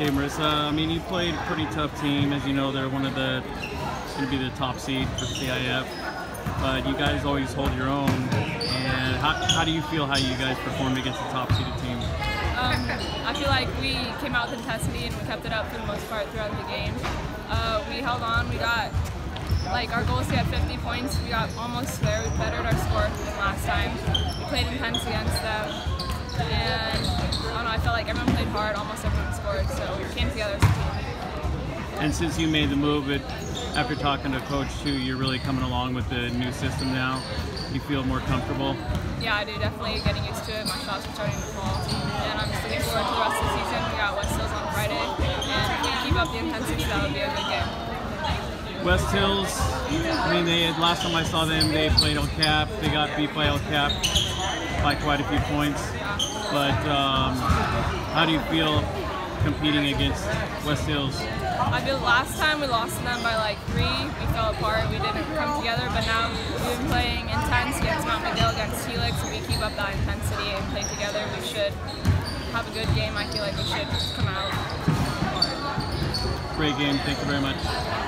Okay, Marrissa. I mean, you played a pretty tough team. As you know, they're one of the going to be the top seed for CIF. But you guys always hold your own. And how, how do you feel how you guys performed against the top seeded team? Um, I feel like we came out with intensity and we kept it up for the most part throughout the game. Uh, we held on. We got like our goal is to get 50 points. We got almost there. We bettered our score than last time. We played intense against them, and I don't know. I felt like everyone played hard. Almost everyone scored, so we came together as a team. And since you made the move, it, after talking to coach too, you're really coming along with the new system now. You feel more comfortable. Yeah, I do. Definitely getting used to it. My shots are starting to fall, and I'm just looking forward to the rest of the season. We got West Hills on Friday, and if we keep up the intensity, that'll be a good game. West Hills, I mean, they last time I saw them, they played El Cap. They got beat by El Cap by quite a few points. But um, how do you feel competing against West Hills? I feel last time we lost to them by like three. We fell apart. We didn't come together. But now we've been playing intense against Mount Miguel, against Helix. If we keep up that intensity and play together, we should have a good game. I feel like we should come out. Great game. Thank you very much.